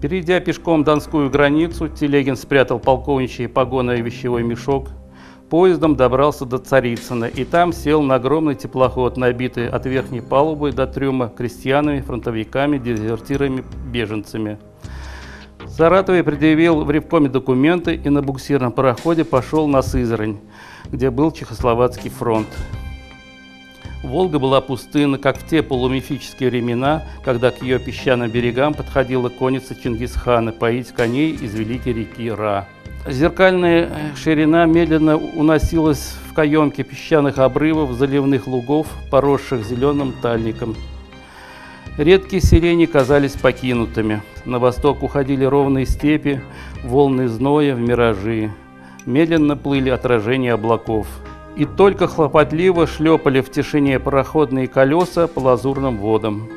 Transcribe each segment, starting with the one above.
Перейдя пешком Донскую границу, Телегин спрятал полковничьи погоны и вещевой мешок. Поездом добрался до Царицына и там сел на огромный теплоход, набитый от верхней палубы до трюма крестьянами, фронтовиками, дезертирами, беженцами. В Саратове предъявил в Ревкоме документы и на буксирном пароходе пошел на Сызрань, где был Чехословацкий фронт. Волга была пустынна, как в те полумифические времена, когда к ее песчаным берегам подходила конница Чингисхана поить коней из великой реки Ра. Зеркальная ширина медленно уносилась в каемке песчаных обрывов, заливных лугов, поросших зеленым тальником. Редкие сирени казались покинутыми. На восток уходили ровные степи, волны зноя в миражи. Медленно плыли отражения облаков – и только хлопотливо шлепали в тишине пароходные колеса по лазурным водам.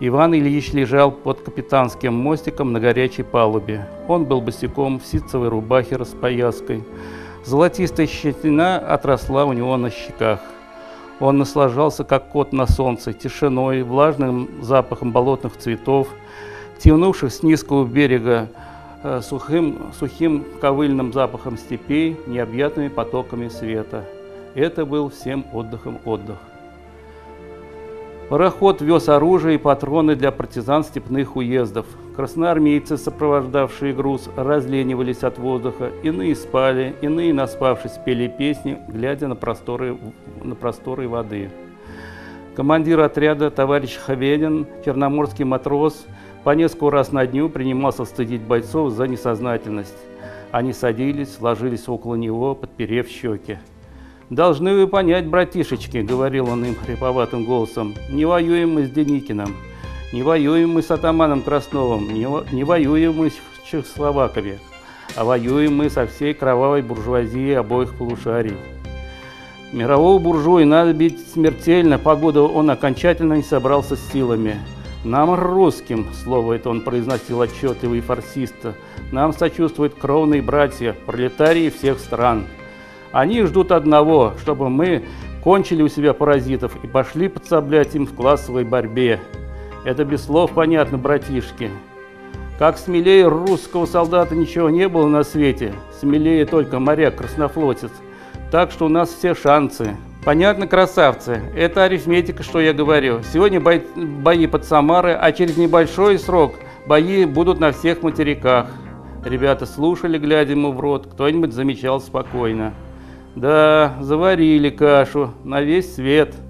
Иван Ильич лежал под капитанским мостиком на горячей палубе. Он был босиком в ситцевой рубахе с пояской. Золотистая щетина отросла у него на щеках. Он наслаждался, как кот на солнце, тишиной, влажным запахом болотных цветов, тянувших с низкого берега э, сухим, сухим ковыльным запахом степей, необъятными потоками света. Это был всем отдыхом отдых. Пароход вез оружие и патроны для партизан степных уездов. Красноармейцы, сопровождавшие груз, разленивались от воздуха, иные спали, иные, наспавшись, пели песни, глядя на просторы, на просторы воды. Командир отряда, товарищ Хавенин, черноморский матрос, по несколько раз на дню принимался стыдить бойцов за несознательность. Они садились, ложились около него, подперев щеки. «Должны вы понять, братишечки», — говорил он им хриповатым голосом, — «не воюем мы с Деникиным, не воюем мы с атаманом Красновым, не, воюем мы с Чехословаками, а воюем мы со всей кровавой буржуазией обоих полушарий. Мирового буржуя надо бить смертельно, погода он окончательно не собрался с силами. Нам, русским, слово это он произносил отчетливо и фарсисто, нам сочувствуют кровные братья, пролетарии всех стран». Они ждут одного, чтобы мы кончили у себя паразитов и пошли подсоблять им в классовой борьбе. Это без слов понятно, братишки. Как смелее русского солдата ничего не было на свете, смелее только моряк-краснофлотец. Так что у нас все шансы. Понятно, красавцы, это арифметика, что я говорю. Сегодня бои, бои под Самарой, а через небольшой срок бои будут на всех материках. Ребята слушали, глядя ему в рот, кто-нибудь замечал спокойно. Да, заварили кашу на весь свет –